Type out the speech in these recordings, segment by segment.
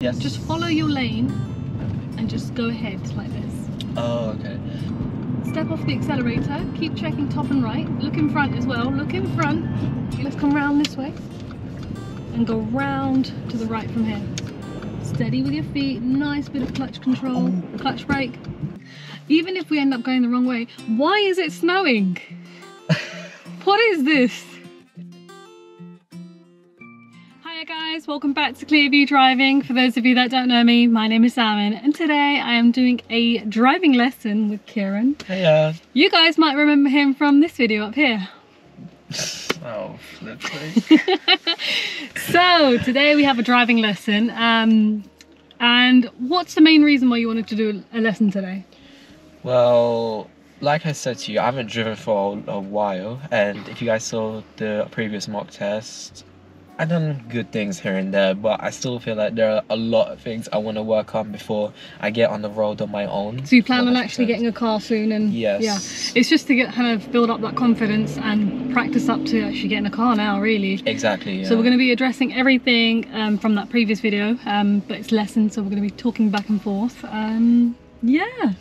Yes. Just follow your lane and just go ahead like this. Oh, okay. Step off the accelerator, keep checking top and right, look in front as well, look in front. Let's come round this way and go round to the right from here. Steady with your feet, nice bit of clutch control, clutch brake. Even if we end up going the wrong way, why is it snowing? what is this? Guys, welcome back to Clearview Driving. For those of you that don't know me, my name is Salmon and today I am doing a driving lesson with Kieran. Hey, uh, You guys might remember him from this video up here. oh. So today we have a driving lesson. Um, and what's the main reason why you wanted to do a lesson today? well, like I said to you, I haven't driven for a while, and if you guys saw the previous mock test, I've done good things here and there, but I still feel like there are a lot of things I want to work on before I get on the road on my own. So you plan on 100%. actually getting a car soon and Yes. yeah. It's just to get kind of build up that confidence and practice up to actually getting a car now really. Exactly. Yeah. So we're going to be addressing everything um, from that previous video, um, but it's lessons, so we're going to be talking back and forth. Um, yeah.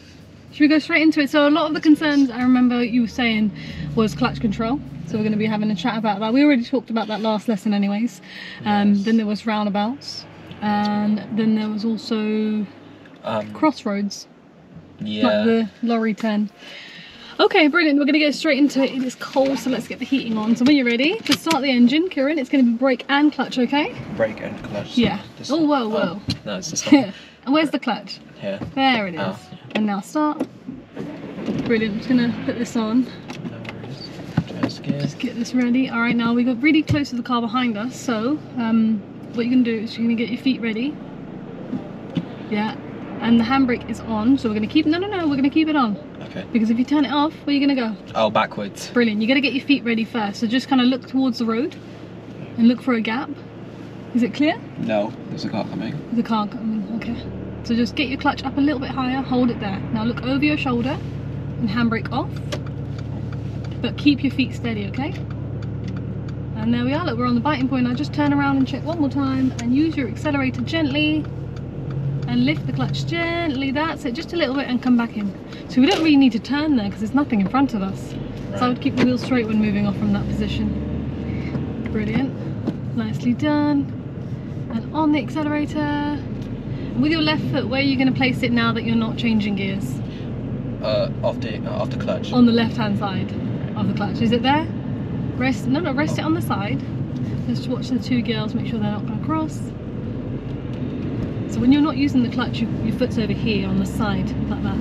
Should we go straight into it? So a lot of the concerns I remember you were saying was clutch control. So we're going to be having a chat about that. We already talked about that last lesson anyways. Um, Yes. Then there was roundabouts. And then there was also um, crossroads, yeah. like the lorry turn. Okay, brilliant. We're going to get straight into it. It is cold, so let's get the heating on. So when you're ready, to start the engine, Kieran, it's going to be brake and clutch, okay? brake and clutch. Yeah. This- Oh, whoa, whoa. no, it's this one. and where's the clutch? Here. There it is. Oh. And now start. Brilliant. I'm just gonna put this on. Worries. Just get this ready. All right, now we got really close to the car behind us. So, um, what you're gonna do is you're gonna get your feet ready. Yeah. And the handbrake is on, so we're gonna keep. No, no, no. We're gonna keep it on Okay. because if you turn it off, where are you gonna go? Oh, backwards. Brilliant. You gotta get your feet ready first. So just kind of look towards the road and look for a gap. Is it clear? No, there's a car coming. There's a car coming, okay. So just get your clutch up a little bit higher, hold it there. Now look over your shoulder and handbrake off. But keep your feet steady, okay? And there we are, look, we're on the biting point. Now just turn around and check one more time and use your accelerator gently and lift the clutch gently. That's it, just a little bit and come back in. So we don't really need to turn there because there's nothing in front of us. So I would keep the wheel straight when moving off from that position. Brilliant. Nicely done. And on the accelerator. With your left foot, where are you going to place it now that you're not changing gears? Uh, off the uh, off the clutch. On the left hand side of the clutch. Is it there? Rest, no, no, rest it on the side. Just watch the two girls, make sure they're not going to cross. So when you're not using the clutch, you, your foot's over here on the side, like that.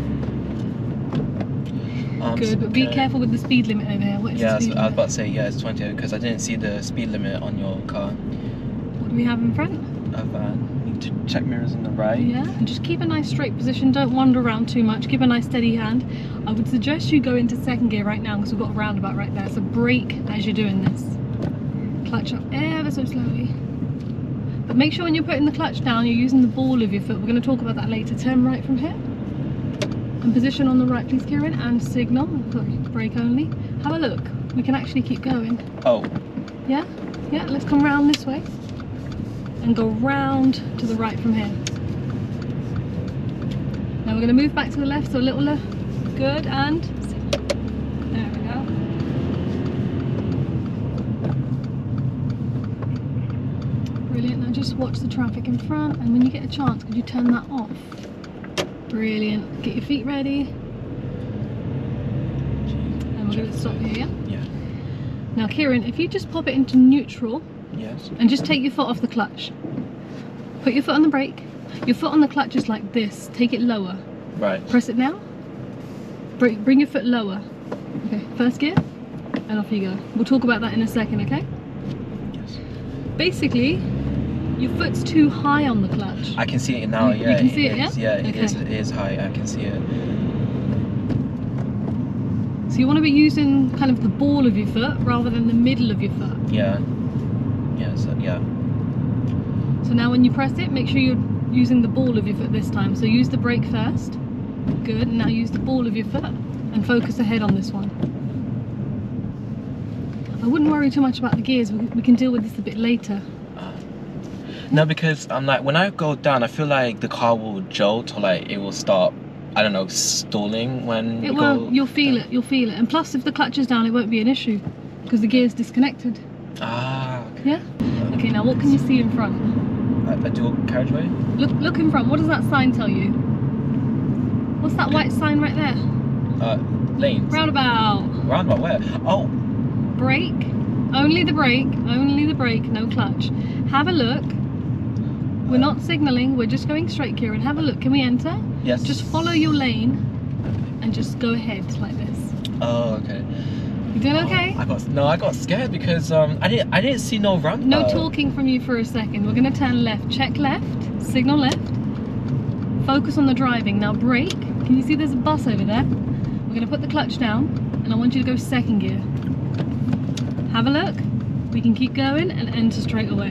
Um, Good, but be careful with the speed limit over here. What is Yeah, the I was, speed I was about to say yeah, it's 20 because I didn't see the speed limit on your car. What do we have in front? A van. Check mirrors in the right. Yeah, and just keep a nice straight position. Don't wander around too much. Keep a nice steady hand. I would suggest you go into second gear right now because we've got a roundabout right there. So brake as you're doing this. Clutch up ever so slowly. But make sure when you're putting the clutch down, you're using the ball of your foot. We're going to talk about that later. Turn right from here. And position on the right, please, Kieran. And signal. Brake only. Have a look. We can actually keep going. Oh, Yeah? Yeah, let's come round this way and go round to the right from here. Now we're going to move back to the left, so a little left. Good, and there we go. Brilliant. Now just watch the traffic in front, and when you get a chance, could you turn that off? Brilliant. Get your feet ready, and we're going to stop here, yeah? yeah. Now, Kieran, if you just pop it into neutral Yes. and just take your foot off the clutch, put your foot on the brake, your foot on the clutch is like this, take it lower. Right. Press it now, bring, bring your foot lower. Okay, first gear, and off you go. We'll talk about that in a second, okay? Yes. Basically, your foot's too high on the clutch. I can see it now. You- you can see it, is, yeah? Yeah, it, is, it is high. I can see it. So you want to be using kind of the ball of your foot rather than the middle of your foot. Yeah. Yeah. So, yeah. So now when you press it, make sure you're using the ball of your foot this time. So use the brake first. Good. Now use the ball of your foot and focus ahead on this one. I wouldn't worry too much about the gears. We, can deal with this a bit later. No, because I'm like when I go down, I feel like the car will jolt or like it will start. I don't know, stalling when It you won't. go. You'll feel it. You'll feel it. And plus, if the clutch is down, it won't be an issue because the gear's disconnected. Ah. Yeah. Okay. Now, what can you see in front? A, a dual carriageway. Look. Look in front. What does that sign tell you? What's that white sign right there? Uh, lanes. Roundabout. Roundabout where? Oh, Brake. Only the brake. Only the brake. No clutch. Have a look. We're not signalling. We're just going straight, Kieran. Have a look. Can we enter? yes. Just follow your lane and just go ahead like this. Oh, okay. You doing okay? I got no. I got scared because um I didn't I didn't see no roundabout. No talking from you for a second. We're going to turn left. Check left. Signal left. Focus on the driving. Now brake. Can you see there's a bus over there? We're going to put the clutch down and I want you to go second gear. Have a look. We can keep going and enter straight away.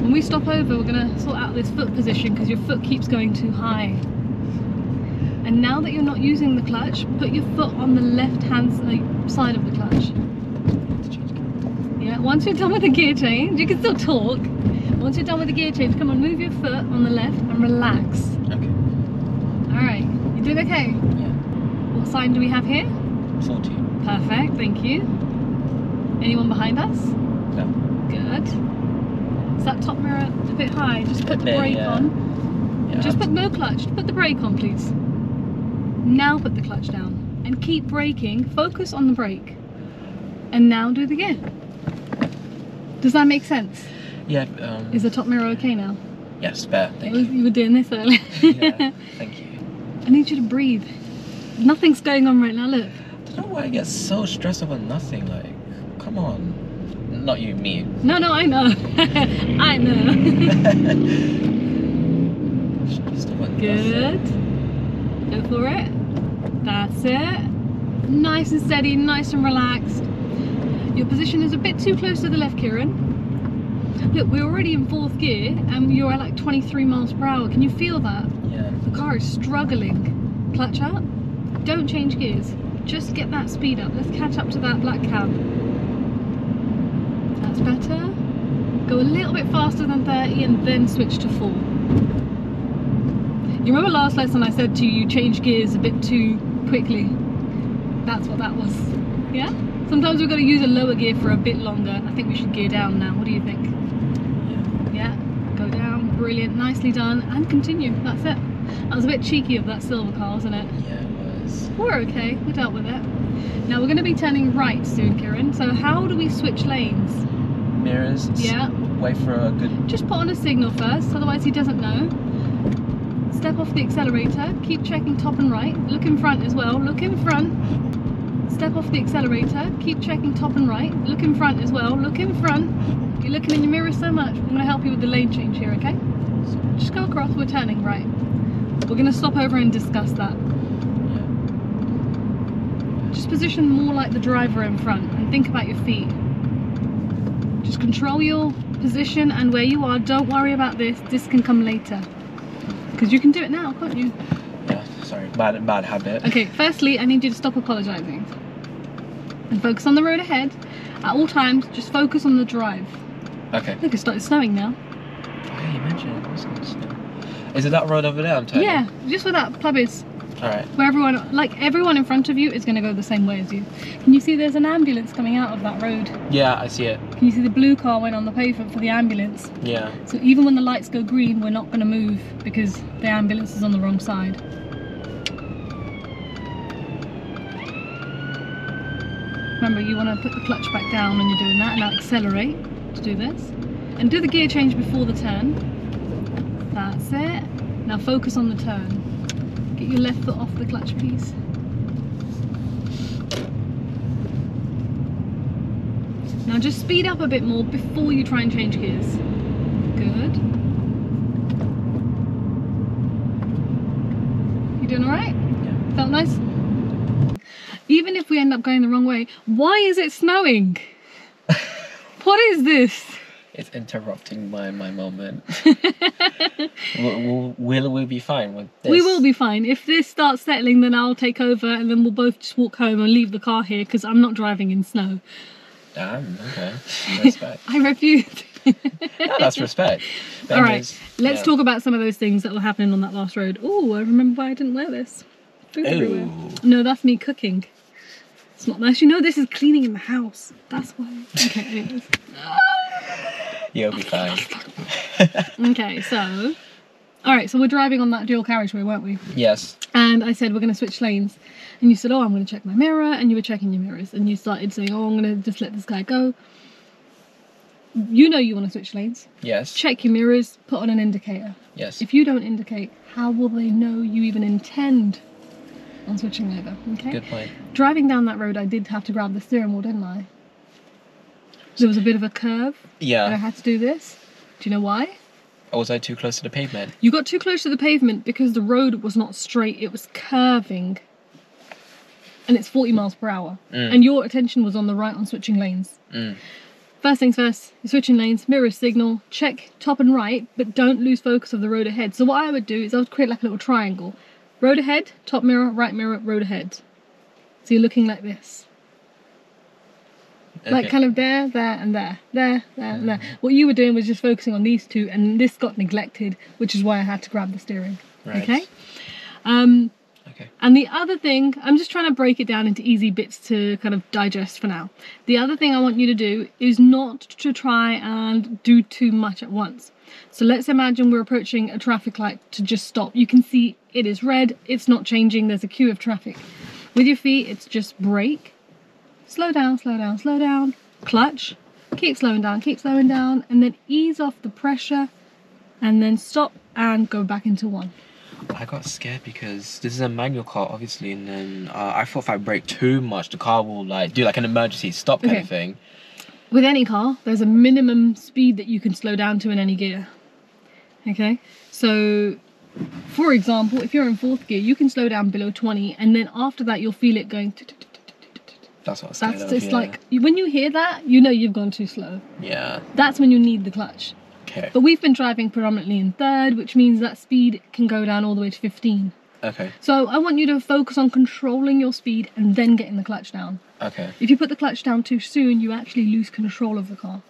When we stop over, we're going to sort out this foot position because your foot keeps going too high. And now that you're not using the clutch, put your foot on the left hand side of the clutch. Yeah, once you're done with the gear change, you can still talk. Once you're done with the gear change, come on, move your foot on the left and relax. Okay. All right, you doing okay? Yeah. What sign do we have here? Forty. Perfect, thank you. Anyone behind us? No. Good. Is that top mirror a bit high? Just put the brake yeah. on. Yeah. Just put no clutch. Put the brake on, please. Now put the clutch down and keep braking. Focus on the brake. And now do the gear. Does that make sense? Yeah. Um, Is the top mirror okay now? yes, better. Thank was- you. you were doing this earlier. yeah. Thank you. I need you to breathe. Nothing's going on right now. Look. I don't know why I get so stressed over nothing. Like, come on. Not you, me. No, no, I know. I know. Good. Go for it. That's it. Nice and steady, nice and relaxed. Your position is a bit too close to the left, Kieran. Look, we're already in fourth gear and you're at like 23 miles per hour. Can you feel that? Yeah. The car is struggling. Clutch up. Don't change gears. Just get that speed up. Let's catch up to that black cab. That's better. Go a little bit faster than 30 and then switch to 4. You remember last lesson I said to you, you change gears a bit too quickly? That's what that was. Yeah? Sometimes we've got to use a lower gear for a bit longer. I think we should gear down now. What do you think? Yeah. Yeah, go down, brilliant, nicely done, and continue. That's it. That was a bit cheeky of that silver car, wasn't it? Yeah, it was. We're okay, we dealt with it. Now we're going to be turning right soon, Kieran. So how do we switch lanes? Mirrors. Yeah, Wait for a good. just put on a signal first, otherwise he doesn't know. Step off the accelerator, keep checking top and right. Look in front as well, look in front. Step off the accelerator, keep checking top and right. Look in front as well, look in front. You're looking in your mirror so much. I'm going to help you with the lane change here, okay? Just go across, we're turning right. We're going to stop over and discuss that. Just position more like the driver in front and think about your feet. Just control your position and where you are. Don't worry about this. This can come later. Because you can do it now, can't you? Yeah. Sorry. Bad bad habit. Okay, firstly, I need you to stop apologizing. And focus on the road ahead. At all times, just focus on the drive. Okay. Look, it's started snowing now. Yeah, you mentioned it was gonna snow. Is it that road over there? I'm turning. Yeah, just where that pub is. All right. Where everyone, like everyone in front of you is going to go the same way as you. Can you see there's an ambulance coming out of that road? Yeah, I see it. Can you see the blue car went on the pavement for the ambulance? Yeah. So even when the lights go green, we're not going to move because the ambulance is on the wrong side. Remember, you want to put the clutch back down when you're doing that and now accelerate to do this. And do the gear change before the turn. That's it. Now focus on the turn. Get your left foot off the clutch, please. Now just speed up a bit more before you try and change gears. Good. You doing alright? Yeah. Felt nice? Even if we end up going the wrong way, why is it snowing? what is this? It's interrupting my my moment. will, will we be fine with this? We will be fine. If this starts settling, then I'll take over and then we'll both just walk home and leave the car here because I'm not driving in snow. Damn. Okay. Respect. I refuse. No, that's respect. All right, let's yeah. talk about some of those things that were happening on that last road. Oh, I remember why I didn't wear this. Food everywhere. No, that's me cooking. It's not nice. You know, this is cleaning in the house. That's why. Okay, anyways. You'll be fine. Okay, so. All right, so we're driving on that dual carriageway, weren't we? yes. And I said, we're going to switch lanes. And you said, oh, I'm going to check my mirror. And you were checking your mirrors. And you started saying, oh, I'm going to just let this guy go. You know you want to switch lanes. Yes. Check your mirrors, put on an indicator. Yes. If you don't indicate, how will they know you even intend on switching over? Okay. Good point. Driving down that road, I did have to grab the steering wheel, didn't I? There was a bit of a curve, and I had to do this. Do you know why? Or was I too close to the pavement? You got too close to the pavement because the road was not straight; it was curving, and it's 40 miles per hour. Mm. And your attention was on the right on switching lanes. Mm. First things first, you're switching lanes, mirror signal, check top and right, but don't lose focus of the road ahead. So what I would do is I would create like a little triangle. Road ahead, top mirror, right mirror, road ahead. So you're looking like this. Like kind of there, there, and there, there, there, and there. What you were doing was just focusing on these two, and this got neglected, which is why I had to grab the steering. Right. Okay. Um, Okay. and the other thing, I'm just trying to break it down into easy bits to kind of digest for now. The other thing I want you to do is not to try and do too much at once. So let's imagine we're approaching a traffic light to just stop. You can see it is red, it's not changing, there's a queue of traffic. With your feet, it's just brake, slow down, slow down, slow down, clutch, keep slowing down, keep slowing down, and then ease off the pressure, and then stop and go back into one. I got scared because this is a manual car, obviously, and then uh, I thought if I brake too much, the car will like do like an emergency stop kind Okay. of thing. with any car, there's a minimum speed that you can slow down to in any gear. Okay, so for example, if you're in fourth gear, you can slow down below 20, and then after that, you'll feel it going. That's what I was That's of. just yeah. like when you hear that, you know you've gone too slow. Yeah. That's when you need the clutch. Okay. But we've been driving predominantly in third, which means that speed can go down all the way to 15. Okay. So I want you to focus on controlling your speed and then getting the clutch down. Okay. If you put the clutch down too soon, you actually lose control of the car,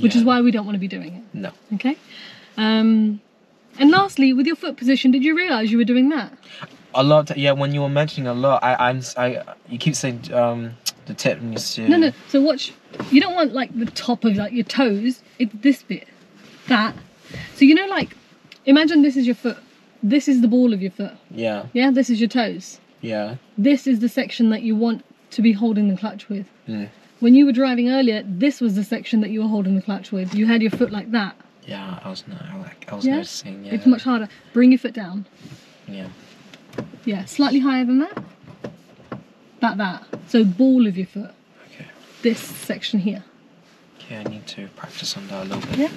which is why we don't want to be doing it. No. Okay. Um, and lastly, with your foot position, did you realize you were doing that? A lot. yeah. When you were mentioning a lot, I I'm I, you keep saying um the tip needs to. No, no. So watch. You don't want like the top of like your toes. It's this bit, that. So you know, like, imagine this is your foot. This is the ball of your foot. Yeah. Yeah. This is your toes. Yeah. This is the section that you want to be holding the clutch with. Mm. When you were driving earlier, this was the section that you were holding the clutch with. You had your foot like that. Yeah. I was not. I like. I was Yeah? noticing. Yeah. It's much harder. Bring your foot down. Yeah. Yeah, slightly higher than that. That, that. So ball of your foot. Okay. This section here. Okay. I need to practice on that a little bit. Yeah.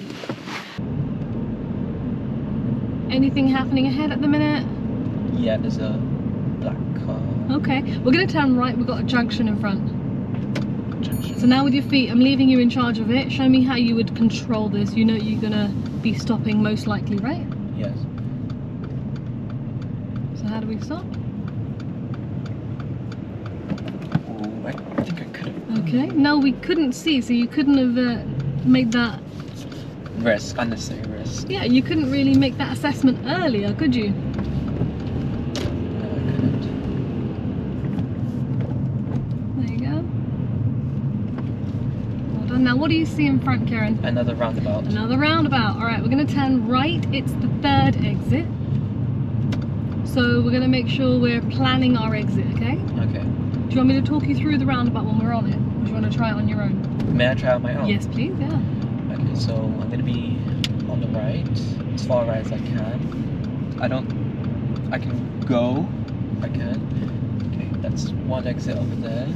Anything happening ahead at the minute? Yeah. There's a black car. Okay, we're gonna turn right. We've got a junction in front. junction. So now with your feet, I'm leaving you in charge of it. Show me how you would control this. You know you're gonna be stopping most likely, right? Yes. So how do we stop? Ooh, I think I could have. Okay. No, we couldn't see, so you couldn't have uh, made that. Risk. Unnecessary risk. Yeah, you couldn't really make that assessment earlier, could you? No, I couldn't. There you go. Well done. Now, what do you see in front, Kieran? Another roundabout. Another roundabout. All right, we're going to turn right. It's the third exit. So we're going to make sure we're planning our exit, okay? Okay. Do you want me to talk you through the roundabout when we're on it? Or do you want to try it on your own? May I try it on my own? Yes, please, yeah. Okay, so I'm gonna be on the right, as far right as I can. I don't. I can go. if I can. Okay, that's one exit over there.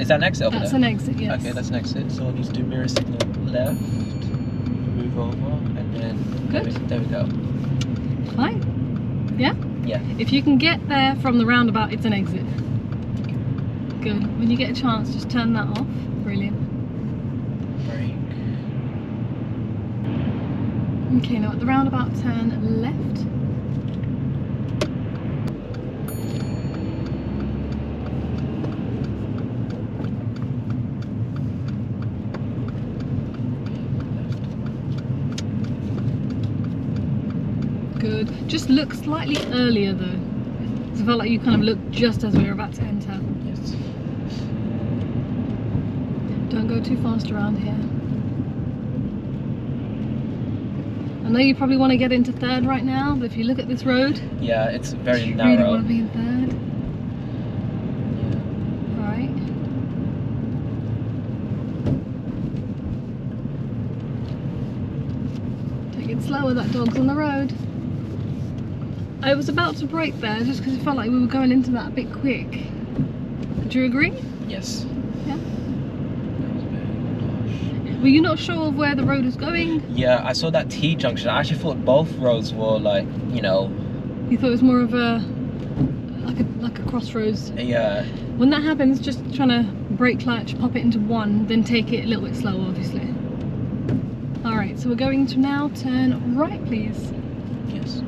Is that an exit over That's there? an exit, yes. Okay, that's an exit. So I need to do mirror signal left, move over, and then there we, Good. there we go. Fine. Yeah? Yeah. If you can get there from the roundabout, it's an exit. Good. When you get a chance, just turn that off. Brilliant. Brake. Okay, now at the roundabout, turn left. Good. Just look slightly earlier though. 'Cause I felt like you kind of looked just as we were about to enter. Yes. Don't go too fast around here. I know you probably want to get into third right now, but if you look at this road, Yeah, it's very narrow. you really want to be in third. Alright. Take it slower, that dog's on the road. I was about to brake there just because it felt like we were going into that a bit quick. Do you agree? Yes. Yeah. That was very harsh. Were you not sure of where the road was going? Yeah, I saw that T junction. I actually thought both roads were like, you know, You thought it was more of a like a like a crossroads. yeah, When that happens, just trying to brake clutch, pop it into one, then take it a little bit slower, obviously. All right, so we're going to now turn right, please. yes.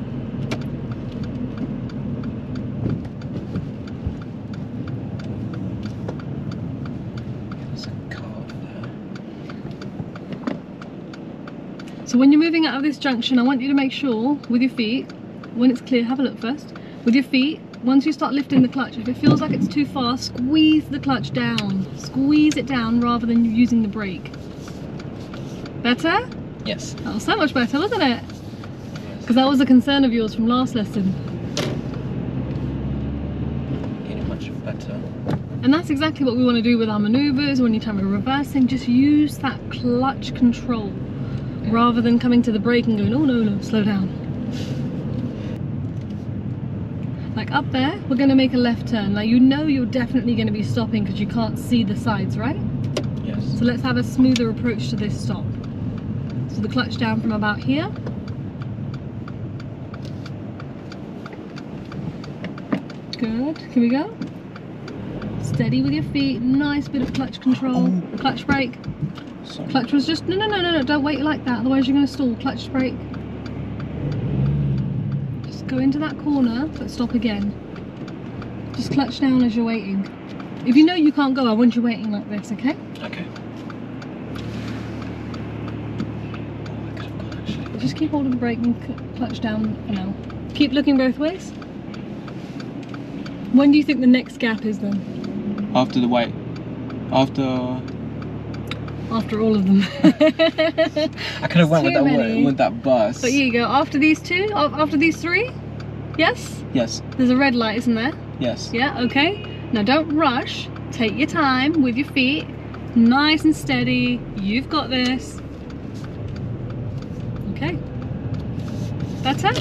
There's a car over there. So when you're moving out of this junction, I want you to make sure with your feet, when it's clear, have a look first. With your feet, once you start lifting the clutch, if it feels like it's too fast, squeeze the clutch down. Squeeze it down rather than using the brake. Better? Yes. That was so much better, wasn't it? Because that was a concern of yours from last lesson. Getting much better. And that's exactly what we want to do with our maneuvers or anytime we're reversing. Just use that clutch control rather than coming to the brake and going, oh no, no, slow down. Like up there, we're going to make a left turn. Now you know you're definitely going to be stopping because you can't see the sides, right? Yes. So let's have a smoother approach to this stop. So the clutch down from about here. Good. Can we go? Steady with your feet. Nice bit of clutch control. Oh. Clutch brake. Sorry. Clutch was just no no no no no. Don't wait like that. Otherwise you're going to stall. Clutch brake. Just go into that corner, but stop again. Just clutch down as you're waiting. If you know you can't go, I want you waiting like this. Okay. Okay. Oh, I could have gone. Just keep holding the brake and clutch down for now. Keep looking both ways. When do you think the next gap is then? After the wait. After. After all of them. I could have went with that many. With that bus. but here you go. After these two? After these three? Yes? Yes, There's a red light, isn't there? yes. Yeah, okay. Now don't rush. Take your time with your feet. Nice and steady. You've got this. Okay. Better?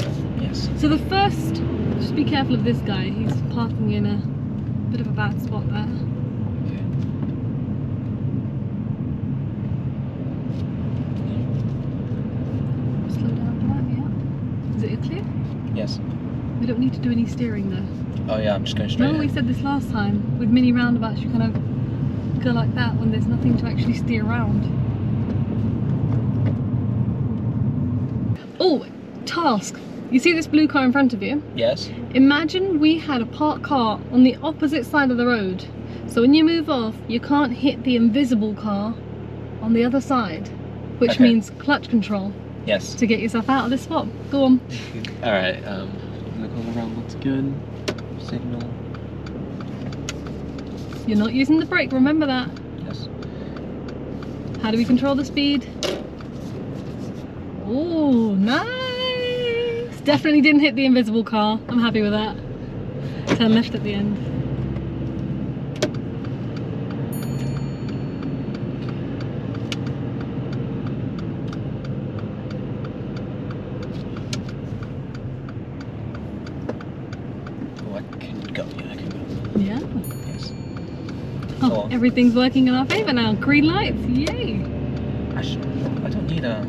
Yes. So the first, just be careful of this guy. He's parking in a bit of a bad spot there. Okay. Slow down for that, yeah. Is it clear? Yes. We don't need to do any steering though. Oh yeah, I'm just going straight. Remember we said this last time, with mini roundabouts you kind of go like that when there's nothing to actually steer around. Oh, task. You see this blue car in front of you? Yes. Imagine we had a parked car on the opposite side of the road. So when you move off, you can't hit the invisible car on the other side, which Okay. means clutch control Yes. to get yourself out of this spot. Go on. All right. Um. Look all around, looks good. Signal. You're not using the brake, remember that. Yes. How do we control the speed? Oh, nice! Definitely didn't hit the invisible car. I'm happy with that. Turn left at the end. Oh, I can go. Yeah, I can go. Yeah. Yes. Oh, everything's working in our favour now. Green lights, yay! I should. I don't need a.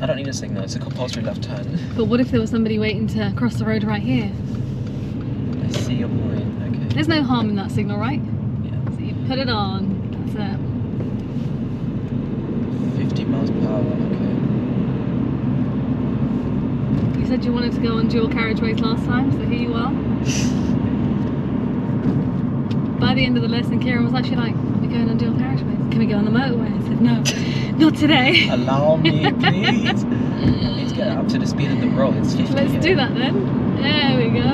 I don't need a signal. It's a compulsory left turn. But what if there was somebody waiting to cross the road right here? I see your point. Okay. There's no harm in that signal, right? Yeah. So you put it on. That's it. 50 miles per hour. Okay. You said you wanted to go on dual carriageways last time, so here you are. By the end of the lesson, Kieran was actually like, Are we going on dual carriageways? Can we go on the motorway? I said, No, not today. Allow me, please. Please get up to the speed of the road. It's 50. Let's here. do that then. There we go.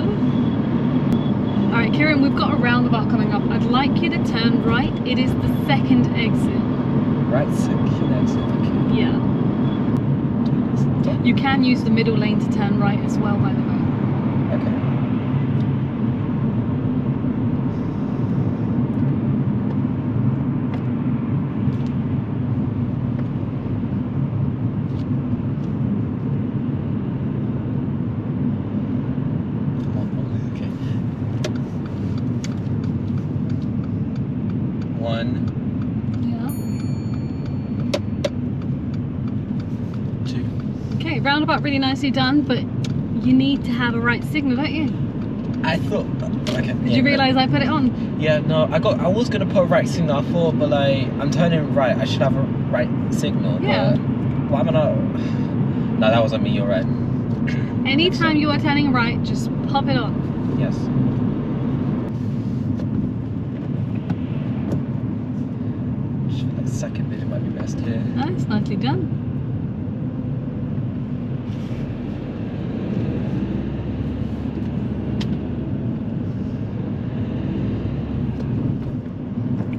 Alright, Kieran, we've got a roundabout coming up. I'd like you to turn right. It is the second exit. Right second exit. Okay. Yeah. You can use the middle lane to turn right as well, by the way. Okay. One, Yeah. two. Okay, roundabout really nicely done, but you need to have a right signal, don't you? I thought. Okay. Did you realise I put it on? Yeah, no, I got. I was gonna put a right signal. I thought, but like, I'm turning right. I should have a right signal. Yeah. But why am I not? No, that wasn't me. You're right. Anytime you are turning right, just pop it on. Yes. That second bit might be best here. Oh, nice, nicely done.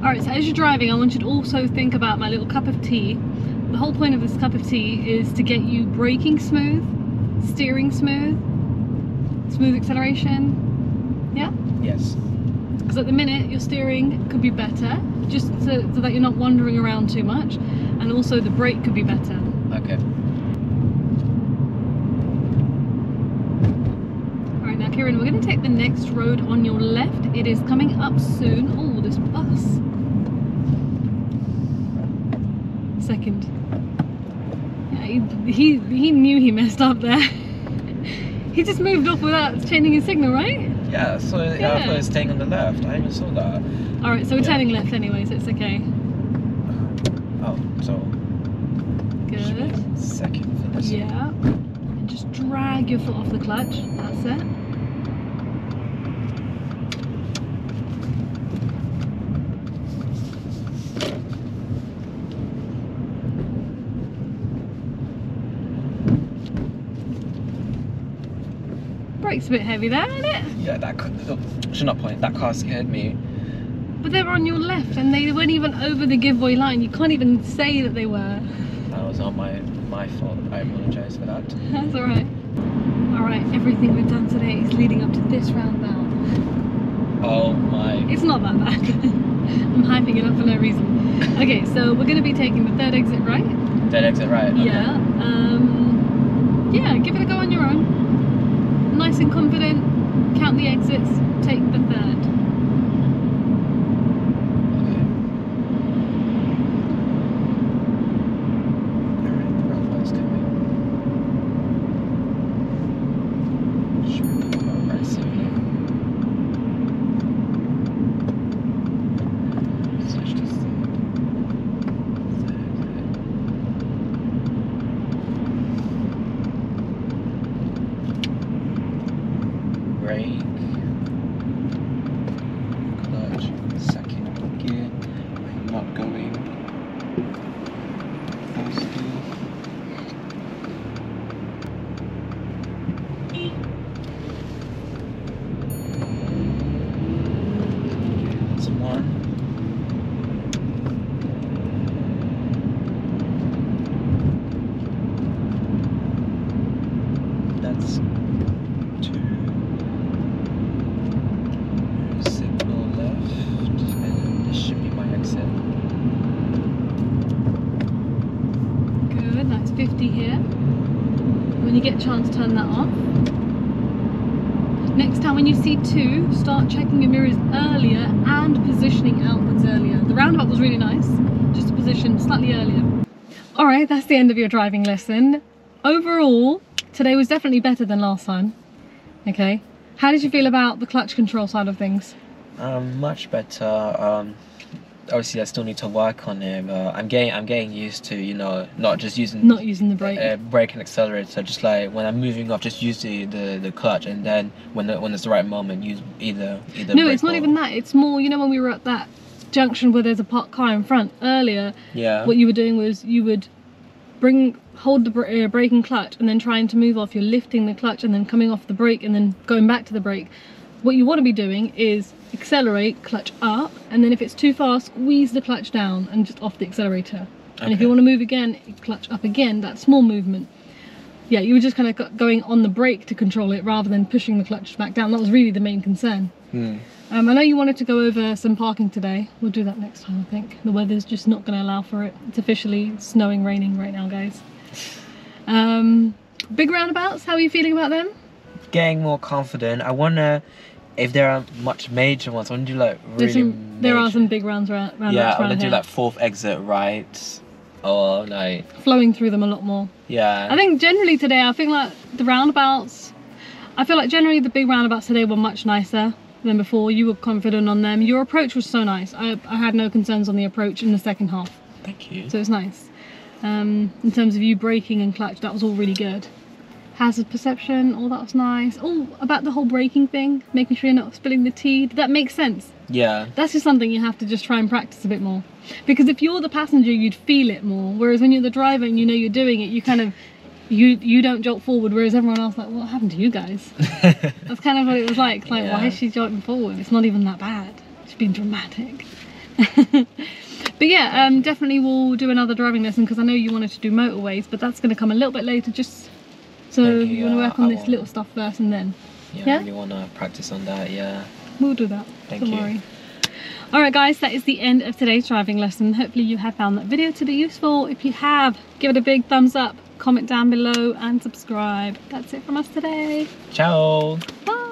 Alright, so as you're driving, I want you to also think about my little cup of tea. The whole point of this cup of tea is to get you braking smooth, steering smooth, smooth acceleration. Yeah? Yes. Because at the minute, your steering could be better, just so, so that you're not wandering around too much, and also the brake could be better. Okay. Alright, now Kieran, we're going to take the next road on your left. It is coming up soon. Oh, this bus. Second. Yeah, he, he, he knew he messed up there. he just moved off without changing his signal, right? Yeah. So yeah. I thought staying on the left. I even saw that. Alright, so we're Yeah. turning left anyway, so it's okay. Oh, so Good. second this. Yeah. And just drag your foot off the clutch. That's it. Brake's a bit heavy there, isn't it? Yeah. That. Oh, should not point. That car scared me. But they were on your left and they weren't even over the give way line. You can't even say that they were. That was on my my fault. I apologize for that. That's alright. Alright, everything we've done today is leading up to this roundabout. Oh my. It's not that bad. I'm hyping it up for no reason. Okay, so we're going to be taking the third exit right. Dead exit right. Okay. Yeah. Um, yeah, give it a go on your own. Nice and confident. Count the exits. Take the third. Okay. Alright, the roundabout's coming. Should we go about right signal? Switch to third. Third exit. Brake. Clutch. Second gear. I'm not going fast enough. That's one. That's two. Signal left, and this should be my exit. Good, that's 50 here. When you get a chance, turn that off. Next time when you see two, start mirrors earlier and positioning outwards earlier. The roundabout was really nice, just to position slightly earlier. Alright, that's the end of your driving lesson. Overall, today was definitely better than last time. Okay. How did you feel about the clutch control side of things? Um, much better. Um, obviously, I still need to work on it. But I'm getting, I'm getting used to, you know, not just using Not using the brake. uh, brake and accelerator. So just like when I'm moving off, just use the, the, the clutch, and then when the, when it's the right moment, use either either. no, it's not or- even that. It's more, you know, when we were at that junction where there's a parked car in front earlier, Yeah. what you were doing was you would bring hold the br- uh, brake and clutch and then trying to move off you're lifting the clutch and then coming off the brake and then going back to the brake what you want to be doing is accelerate clutch up and then if it's too far squeeze the clutch down and just off the accelerator and if you want to move again clutch up again that small movement yeah you were just kind of going on the brake to control it rather than pushing the clutch back down that was really the main concern Hmm. um, I know you wanted to go over some parking today. We'll do that next time, I think. The weather's just not going to allow for it. It's officially snowing, raining right now, guys. Um, big roundabouts, how are you feeling about them? Getting more confident. I wonder if there are much major ones. I want to do like really some, there are some big rounds ra- roundabouts Yeah, I around want to do here. like fourth exit right. Or like flowing through them a lot more. yeah. I think generally today, I think like the roundabouts, I feel like generally the big roundabouts today were much nicer than before. You were confident on them. Your approach was so nice. I, I had no concerns on the approach in the second half. Thank you. So it's nice. Um, in terms of you braking and clutch, that was all really good. Hazard perception, all that was nice. Oh, about the whole braking thing, making sure you're not spilling the tea. Did that make sense? Yeah. That's just something you have to just try and practice a bit more. Because if you're the passenger, you'd feel it more. Whereas when you're the driver and you know you're doing it, you kind of you you don't jolt forward. Whereas everyone else like, what happened to you guys? That's kind of what it was like. Like, why is she jolting forward? It's not even that bad. She's being dramatic. but yeah, um, definitely we'll do another driving lesson because I know you wanted to do motorways, but that's going to come a little bit later. Just so you, want to work on I this will. little stuff first, and then yeah, Yeah? I really want to practice on that. Yeah. We'll do that. Thank Don't you. worry. Alright guys, that is the end of today's driving lesson. Hopefully you have found that video to be useful. If you have, give it a big thumbs up, comment down below and subscribe. That's it from us today. Ciao. Bye!